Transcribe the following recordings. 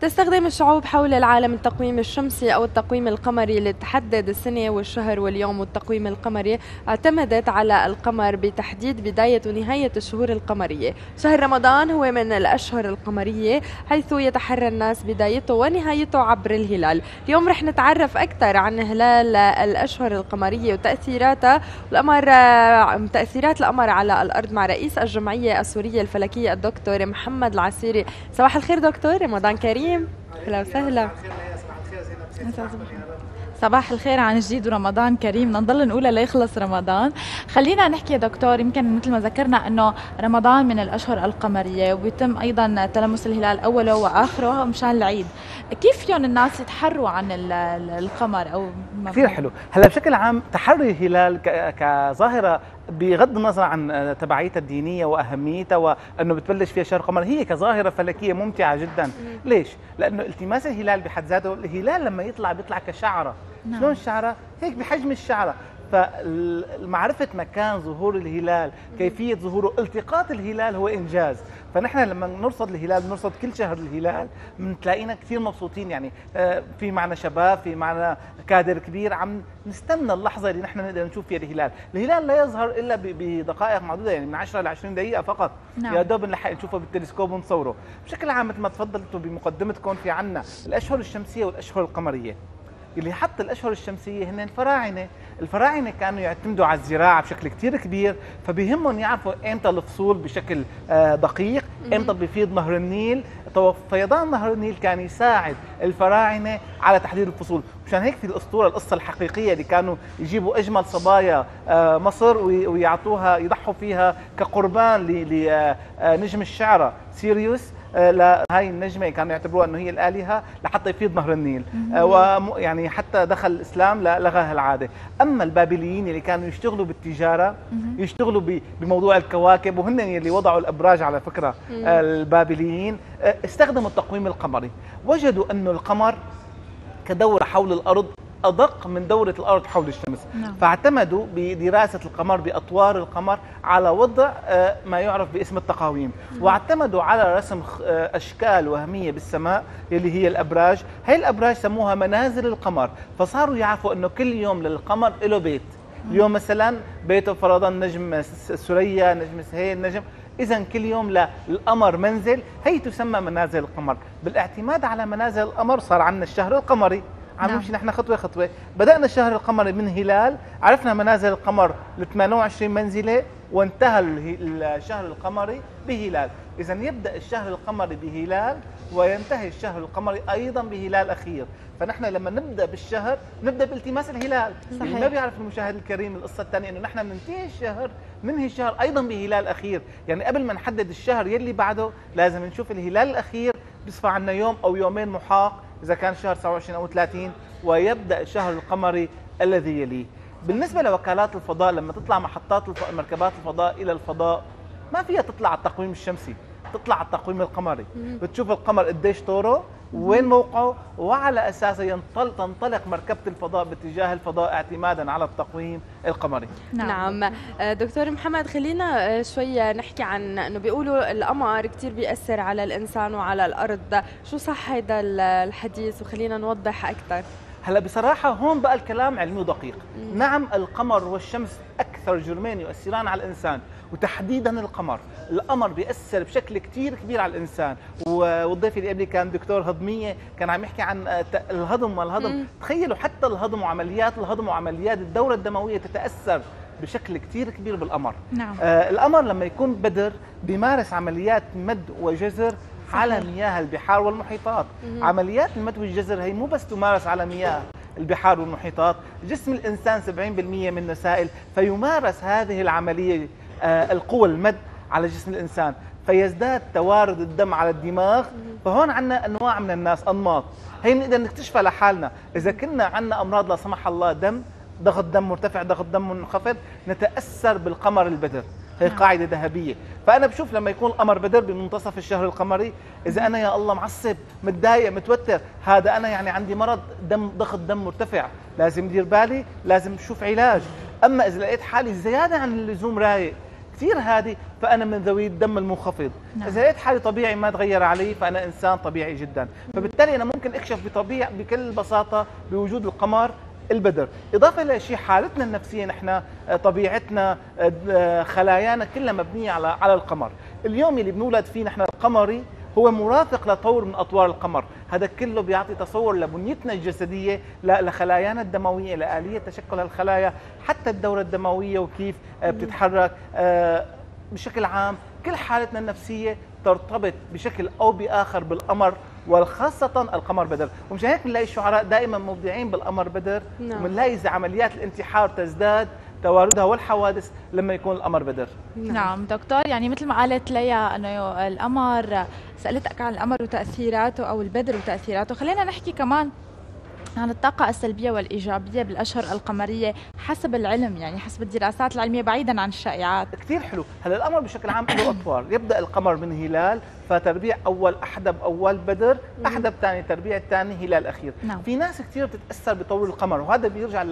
تستخدم الشعوب حول العالم التقويم الشمسي أو التقويم القمري لتحدد السنة والشهر واليوم. والتقويم القمري اعتمدت على القمر بتحديد بداية ونهاية الشهور القمرية. شهر رمضان هو من الأشهر القمرية حيث يتحرى الناس بدايته ونهايته عبر الهلال. اليوم رح نتعرف أكثر عن هلال الأشهر القمرية وتأثيراتها الأمر تأثيرات القمر على الأرض مع رئيس الجمعية السورية الفلكية الدكتور محمد العسيري. صباح الخير دكتور رمضان كريم. أهلا وسهلا. صباح الخير عن جديد ورمضان كريم. نضل نقولها ليخلص رمضان. خلينا نحكي يا دكتور يمكن مثل ما ذكرنا إنه رمضان من الأشهر القمرية وبيتم أيضا تلمس الهلال أوله وآخره مشان العيد. كيف فيهم الناس يتحروا عن القمر أو كثير حلو. هلا بشكل عام تحري الهلال كظاهرة بغض النظر عن تبعيتها الدينية وأهميتها وأنه بتبلش فيها شهر قمر هي كظاهرة فلكية ممتعة جدا. ليش؟ لأنه التماس الهلال بحد ذاته الهلال لما يطلع بيطلع كشعرة. نعم. شلون الشعرة؟ هيك بحجم الشعرة. فمعرفة مكان ظهور الهلال كيفية ظهوره التقاط الهلال هو إنجاز. فنحن لما نرصد الهلال بنرصد كل شهر الهلال بنلاقينا كثير مبسوطين يعني. آه، في معنا شباب في معنا كادر كبير عم نستنى اللحظة اللي نحن نقدر نشوف فيها الهلال. الهلال لا يظهر إلا بدقائق معدودة يعني من 10 ل 20 دقيقة فقط. نعم. يا دوب نلحق نشوفه بالتلسكوب ونصوره. بشكل عام مثل ما تفضلتوا بمقدمتكم في عنا الأشهر الشمسية والأشهر القمرية. اللي حط الأشهر الشمسية هن الفراعنة، الفراعنة كانوا يعتمدوا على الزراعة بشكل كثير كبير فبيهمهم يعرفوا إمتى الفصول بشكل آه، دقيق، إمتى بيفيض نهر النيل، فيضان نهر النيل كان يساعد الفراعنة على تحديد الفصول، مشان هيك في الأسطورة القصة الحقيقية اللي كانوا يجيبوا أجمل صبايا آه، مصر ويعطوها يضحوا فيها كقربان لنجم آه، الشعرى Sirius. لهي النجمة كانوا يعتبروها إنه هي الآلهة لحتى يفيض نهر النيل. آه، ويعني حتى دخل الإسلام لغى العادة. أما البابليين اللي كانوا يشتغلوا بالتجارة يشتغلوا بموضوع الكواكب وهن اللي وضعوا الأبراج على فكرة البابليين آه، استخدموا التقويم القمري. وجدوا إنه القمر كدورة حول الأرض أدق من دورة الأرض حول الشمس. نعم. فاعتمدوا بدراسة القمر بأطوار القمر على وضع آه، ما يعرف باسم التقاويم. نعم. واعتمدوا على رسم آه، أشكال وهمية بالسماء اللي هي الأبراج. هي الأبراج سموها منازل القمر. فصاروا يعرفوا أنه كل يوم للقمر له بيت. نعم. اليوم مثلا بيته فرضا نجم سوريا نجم سهيل نجم. إذا كل يوم للقمر منزل. هي تسمى منازل القمر. بالإعتماد على منازل القمر صار عندنا الشهر القمري. عم نمشي نعم. نحن خطوة خطوة. بدأنا الشهر القمري من هلال عرفنا منازل القمر ل 28 منزلة وانتهى الشهر القمري بهلال. إذا يبدأ الشهر القمري بهلال وينتهي الشهر القمري أيضا بهلال أخير. فنحن لما نبدأ بالشهر نبدأ بالتماس الهلال. صحيح. اللي ما بيعرف المشاهد الكريم القصة الثانية إنه نحن بننتهي الشهر ننهي الشهر أيضا بهلال أخير. يعني قبل ما نحدد الشهر يلي بعده لازم نشوف الهلال الأخير بيصفى عنا يوم أو يومين محاق. إذا كان شهر 27 أو 30 ويبدأ الشهر القمري الذي يليه. بالنسبة لوكالات الفضاء لما تطلع محطات مركبات الفضاء إلى الفضاء ما فيها تطلع على التقويم الشمسي. تطلع على التقويم القمري. بتشوف القمر قديش طوره وين موقعه وعلى اساسه ينطل تنطلق مركبة الفضاء باتجاه الفضاء اعتمادا على التقويم القمري. نعم, نعم. آه، دكتور محمد خلينا آه، شوي نحكي عن إنه بيقولوا القمر كثير بيأثر على الإنسان وعلى الأرض. شو صح هذا الحديث؟ وخلينا نوضح أكثر هلا بصراحة هون بقى الكلام علمي ودقيق مم. نعم القمر والشمس أكثر جرمين يؤثران على الإنسان. وتحديدا القمر القمر بيأثر بشكل كتير كبير على الإنسان والضيف اللي قبلي كان دكتور هضمية كان عم يحكي عن الهضم والهضم مم. تخيلوا حتى الهضم وعمليات الهضم وعمليات الدورة الدموية تتأثر بشكل كتير كبير بالقمر نعم. آه القمر لما يكون بدر بيمارس عمليات مد وجزر صحيح. على مياه البحار والمحيطات مم. عمليات المد والجزر هي مو بس تمارس على مياه البحار والمحيطات جسم الإنسان 70% منه سائل فيمارس هذه العملية آه، القوى المد على جسم الإنسان. فيزداد توارد الدم على الدماغ. فهون عندنا أنواع من الناس أنماط. هي بنقدر نكتشفها لحالنا. إذا كنا عندنا أمراض لا سمح الله دم ضغط دم مرتفع ضغط دم منخفض نتأثر بالقمر البدر. هي نعم. قاعدة ذهبية. فأنا بشوف لما يكون القمر بدر بمنتصف الشهر القمري إذا أنا يا الله معصب متضايق متوتر هذا أنا يعني عندي مرض دم ضغط دم مرتفع. لازم دير بالي لازم شوف علاج. أما إذا لقيت حالي زيادة عن اللزوم رايق كثير هادي فأنا من ذوي الدم المنخفض. نعم. إذا لقيت حالي طبيعي ما تغير علي فأنا إنسان طبيعي جدا. فبالتالي أنا ممكن أكشف بطبيعه بكل بساطة بوجود القمر البدر. إضافة إلى شيء حالتنا النفسية نحن آه، طبيعتنا آه، آه، خلايانا كلها مبنية على على القمر. اليوم اللي بنولد فيه نحن القمري هو مرافق لطور من أطوار القمر، هذا كله بيعطي تصور لبنيتنا الجسدية لخلايانا الدموية، لآلية تشكل الخلايا، حتى الدورة الدموية وكيف بتتحرك بشكل عام، كل حالتنا النفسية ترتبط بشكل أو بآخر بالقمر وخاصة القمر بدر. ومشان هيك بنلاقي الشعراء دائما مبدعين بالقمر بدر. نعم. وبنلاقي عمليات الانتحار تزداد تواردها والحوادث لما يكون القمر بدر. نعم, نعم دكتور يعني مثل ما قالت ليا إنه القمر سألتك عن القمر وتأثيراته أو البدر وتأثيراته. خلينا نحكي كمان عن الطاقة السلبية والإيجابية بالأشهر القمرية حسب العلم يعني حسب الدراسات العلمية بعيدا عن الشائعات. كثير حلو. هلا القمر بشكل عام له أطوار. يبدأ القمر من هلال فتربيع أول أحدب أول بدر أحدب ثاني تربيع الثاني هلال اخير نعم. في ناس كثير بتتأثر بطول القمر وهذا بيرجع.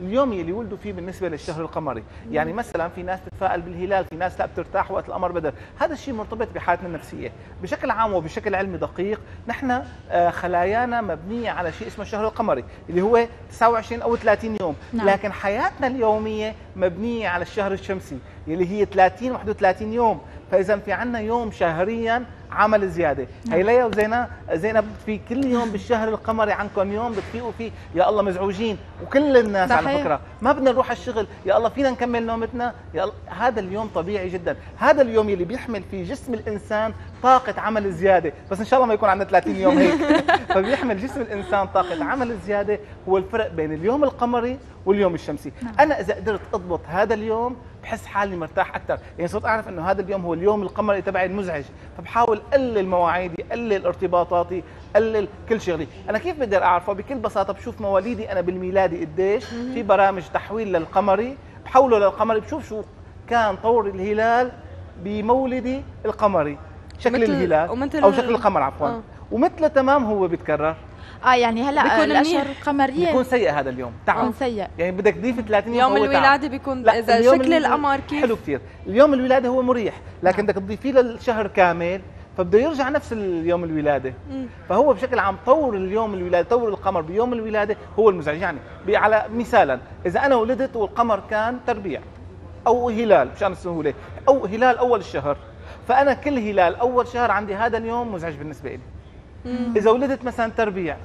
لليوم اللي ولدوا فيه بالنسبة للشهر القمري مم. يعني مثلا في ناس بتتفائل بالهلال في ناس لا بترتاح وقت القمر بدر هذا الشيء مرتبط بحالتنا النفسية بشكل عام وبشكل علمي دقيق نحن آه، خلايانا مبنية على شيء اسمه الشهر القمري اللي هو 29 أو 30 يوم نعم. لكن حياتنا اليومية مبنية على الشهر الشمسي اللي هي 30 31 يوم فإذا في عندنا يوم شهريا عمل زيادة. نعم. هي ليا وزينب زينب في كل يوم بالشهر القمري عندكم يوم بتفيقوا فيه. يا الله مزعوجين. وكل الناس صحيح. على فكرة ما بدنا نروح على الشغل. يا الله فينا نكمل نومتنا. يا الله هذا اليوم طبيعي جدا. هذا اليوم اللي بيحمل فيه جسم الإنسان طاقة عمل زيادة. بس إن شاء الله ما يكون عندنا 30 يوم هيك. فبيحمل جسم الإنسان طاقة عمل زيادة. هو الفرق بين اليوم القمري واليوم الشمسي. نعم. أنا إذا قدرت أضبط هذا اليوم بحس حالي مرتاح أكثر. يعني صرت أعرف إنه هذا اليوم هو اليوم القمري تبعي المزعج. فبحاول أقلل مواعيدي أقلل ارتباطاتي أقلل كل شغلي. أنا كيف بقدر أعرفه؟ بكل بساطة بشوف مواليدي أنا بالميلادي قديش. في برامج تحويل للقمري. بحوله للقمري بشوف شو كان طور الهلال بمولدي القمري. شكل الهلال أو شكل القمر عفوا. آه. ومثله تمام هو بيتكرر. آه يعني هلا الأشهر القمريه بيكون سيء هذا اليوم. تعب سيء. يعني بدك تضيف 30 يوم يوم الولادة بيكون إذا شكل القمر كيف؟ حلو كثير. اليوم الولادة هو مريح لكن بدك تضيفيه للشهر كامل فبده يرجع نفس اليوم الولادة. مم. فهو بشكل عام طور اليوم الولادة طور القمر بيوم الولادة هو المزعج. يعني على مثالا إذا أنا ولدت والقمر كان تربيع أو هلال مشان السهولة أو هلال أول الشهر فأنا كل هلال أول شهر عندي هذا اليوم مزعج بالنسبة لي إذا ولدت مثلا تربيع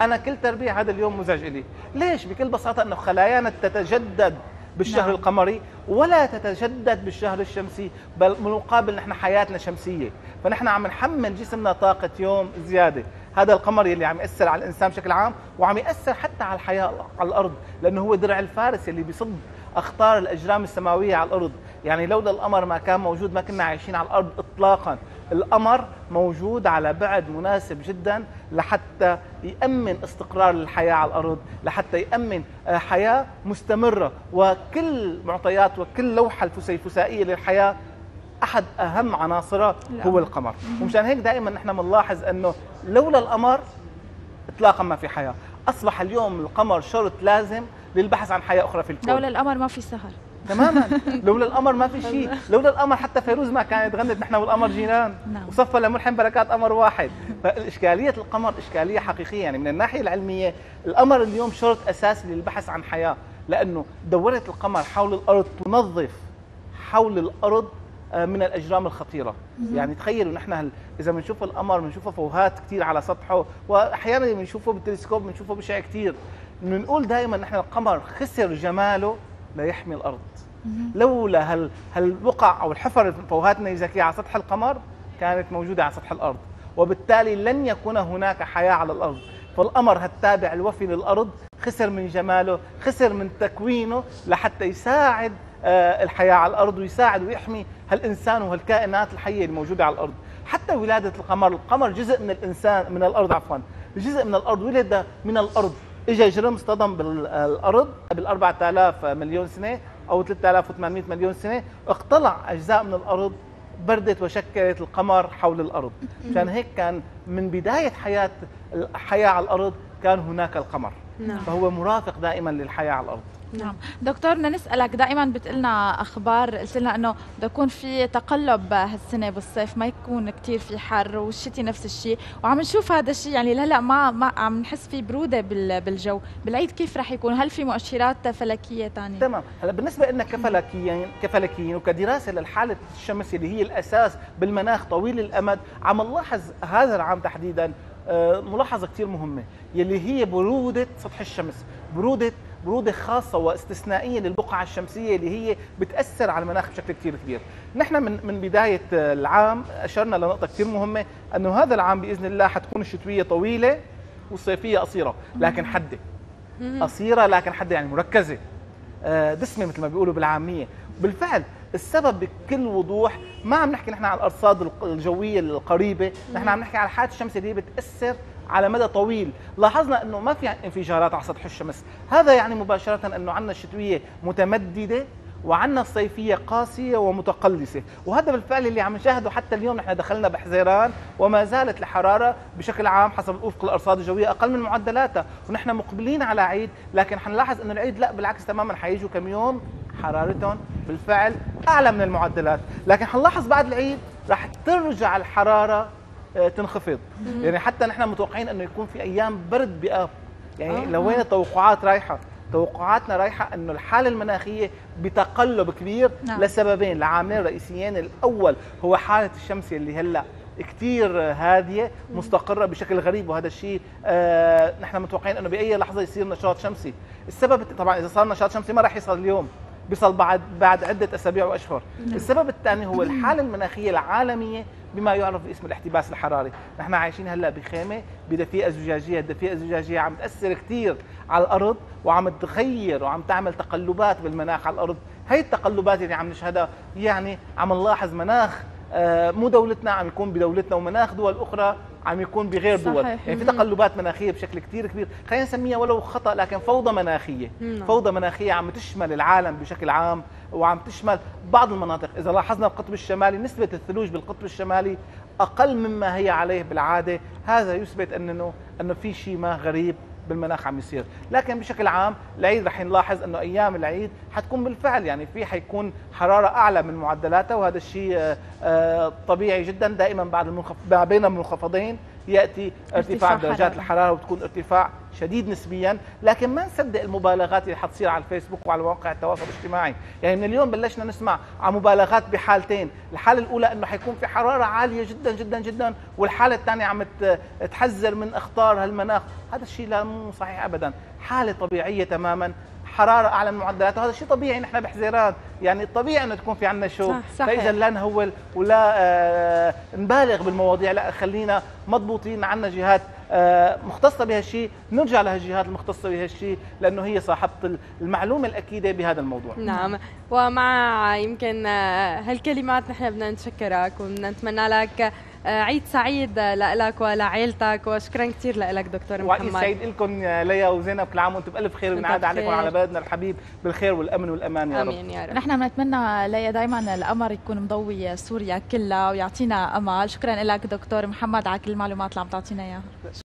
أنا كل تربيع هذا اليوم مزعج لي ليش؟ بكل بساطة إنه خلايانا تتجدد بالشهر نعم. القمري ولا تتجدد بالشهر الشمسي بل بالمقابل نحن حياتنا شمسية. فنحن عم نحمل جسمنا طاقة يوم زيادة. هذا القمر اللي عم يأثر على الإنسان بشكل عام وعم يأثر حتى على الحياة على الأرض لأنه هو درع الفارس اللي بيصد أخطار الأجرام السماوية على الأرض. يعني لولا القمر ما كان موجود ما كنا عايشين على الأرض اطلاقا. القمر موجود على بعد مناسب جدا لحتى يأمن استقرار الحياة على الأرض لحتى يأمن آه، حياة مستمرة. وكل معطيات وكل لوحة الفسيفسائية للحياة أحد أهم عناصرها هو القمر. ومشان هيك دائما نحن بنلاحظ أنه لولا القمر إطلاقا ما في حياة. أصبح اليوم القمر شرط لازم للبحث عن حياة أخرى في الكون. لولا القمر ما في سهر. تماما. لولا القمر ما في شيء. لولا القمر حتى فيروز ما كانت غنت نحن والقمر جيران. نعم. وصفى لملحم بركات قمر واحد. فالاشكاليه القمر إشكالية حقيقية. يعني من الناحية العلمية القمر اليوم شرط أساسي للبحث عن حياة. لأنه دورة القمر حول الأرض تنظف حول الأرض آه، من الأجرام الخطيرة. يعني تخيلوا نحن إذا بنشوف القمر بنشوفه فوهات كثير على سطحه واحيانا بنشوفه بالتلسكوب بنشوفه بشع كثير بنقول دائما نحن القمر خسر جماله ليحمي الأرض. لولا هال هالبقع أو الحفر فوهات النيزكيه على سطح القمر كانت موجودة على سطح الأرض. وبالتالي لن يكون هناك حياة على الأرض. فالقمر هالتابع الوفي للأرض خسر من جماله خسر من تكوينه لحتى يساعد آه، الحياة على الأرض ويساعد ويحمي هالإنسان وهالكائنات الحية الموجودة على الأرض. حتى ولادة القمر القمر جزء من الانسان من الأرض عفوا جزء من الأرض ولد من الأرض. اجى جرم اصطدم بالارض قبل 4000 مليون سنة أو 3800 مليون سنة اقتلع أجزاء من الأرض بردت وشكلت القمر حول الأرض. مشان هيك كان من بداية حياة الحياة على الأرض كان هناك القمر. نعم. فهو مرافق دائما للحياة على الأرض. نعم. دكتور بدنا نسألك دائما بتقلنا أخبار قلت لنا إنه بده يكون في تقلب هالسنة بالصيف ما يكون كثير في حر والشتي نفس الشيء وعم نشوف هذا الشيء يعني هلا ما ما عم نحس في برودة بالجو. بالعيد كيف رح يكون؟ هل في مؤشرات فلكية ثانية تمام. هلأ بالنسبة لنا كفلكيين كفلكيين وكدراسة للحاله الشمس اللي هي الأساس بالمناخ طويل الأمد عم نلاحظ هذا العام تحديدا آه، ملاحظة كثير مهمة يلي هي برودة سطح الشمس برودة برودة خاصة واستثنائية للبقعة الشمسية اللي هي بتأثر على المناخ بشكل كثير كبير. نحن من من بداية العام أشرنا لنقطة كثير مهمة أنه هذا العام بإذن الله حتكون الشتوية طويلة والصيفية قصيرة لكن حدة. قصيرة لكن حدة يعني مركزة. آه، دسمة مثل ما بيقولوا بالعامية. بالفعل السبب بكل وضوح ما عم نحكي نحن عن الأرصاد الجوية القريبة نحن عم نحكي على الحالات الشمسيه اللي بتأثر على مدى طويل. لاحظنا أنه ما في انفجارات على سطح الشمس. هذا يعني مباشرة أنه عندنا الشتويه متمددة وعندنا الصيفية قاسية ومتقلصة. وهذا بالفعل اللي عم نشاهده حتى اليوم. نحن دخلنا بحزيران وما زالت الحرارة بشكل عام حسب وفق الأرصاد الجوية أقل من معدلاتها. ونحن مقبلين على عيد لكن حنلاحظ أنه العيد لا بالعكس تماما حيجوا كم يوم حرارتهم بالفعل أعلى من المعدلات. لكن حنلاحظ بعد العيد راح ترجع الحرارة تنخفض. يعني حتى نحن متوقعين أنه يكون في أيام برد بآب. يعني آه. لوين التوقعات رايحة توقعاتنا رايحة أنه الحالة المناخية بتقلب كبير نعم. لسببين لعاملين رئيسيين. الأول هو حالة الشمس اللي هلأ كثير هادية مستقرة بشكل غريب وهذا الشيء آه نحن متوقعين أنه بأي لحظة يصير نشاط شمسي. السبب طبعا إذا صار نشاط شمسي ما راح يصل اليوم بيصل بعد بعد عدة أسابيع وأشهر. نعم. السبب الثاني هو الحالة المناخية العالمية بما يعرف باسم الاحتباس الحراري. نحن عايشين هلا بخيمة بدفيئة زجاجية. الدفيئة الزجاجية عم تأثر كثير على الأرض وعم تغير وعم تعمل تقلبات بالمناخ على الأرض. هي التقلبات اللي عم نشهدها يعني عم نلاحظ مناخ آه، مو دولتنا عم يكون بدولتنا ومناخ دول أخرى عم يكون بغير صحيح. دول يعني في تقلبات مناخية بشكل كثير كبير. خلينا نسميها ولو خطأ لكن فوضى مناخية. مم. فوضى مناخية عم تشمل العالم بشكل عام وعم تشمل بعض المناطق. إذا لاحظنا القطب الشمالي نسبة الثلوج بالقطب الشمالي أقل مما هي عليه بالعادة. هذا يثبت انه أنه في شيء ما غريب. بالمناخ عم يصير. لكن بشكل عام العيد رح نلاحظ إنه أيام العيد حتكون بالفعل يعني في حيكون حرارة أعلى من معدلاتها وهذا الشيء آه، آه، طبيعي جدا دائما بعد المنخف... ما بين المنخفضين. يأتي ارتفاع درجات الحرارة وتكون ارتفاع شديد نسبيا. لكن ما نصدق المبالغات اللي حتصير على الفيسبوك وعلى مواقع التواصل الاجتماعي. يعني من اليوم بلشنا نسمع عن مبالغات بحالتين. الحالة الأولى إنه حيكون في حرارة عالية جدا جدا جدا. والحالة الثانية عم تحذر من إخطار هالمناخ. هذا الشيء لا مو صحيح ابدا. حالة طبيعية تماما. حرارة أعلى من معدلات وهذا شيء طبيعي نحن بحزيران يعني الطبيعي أنه تكون في عندنا شو صح فاذا لا نهول ولا آه نبالغ بالمواضيع لا خلينا مضبوطين عندنا جهات آه مختصة بهالشيء نرجع لهالجهات المختصة بهالشيء لأنه هي صاحبة المعلومة الأكيدة بهذا الموضوع. نعم. ومع يمكن آه، هالكلمات نحن بدنا نشكرك ونتمنى لك آه، عيد سعيد لك ولعائلتك وشكرا كثير لك دكتور محمد. وعيد سعيد لكم ليا وزينب كل عام وأنتم بألف خير ونعاد عليكم وعلى بلدنا الحبيب بالخير والأمن والأمان يا رب. آمين يا رب. نحن بنتمنى ليا دائما القمر يكون مضوي سوريا كلها ويعطينا أمل. شكرا لك دكتور محمد على كل المعلومات اللي عم تعطينا إياها.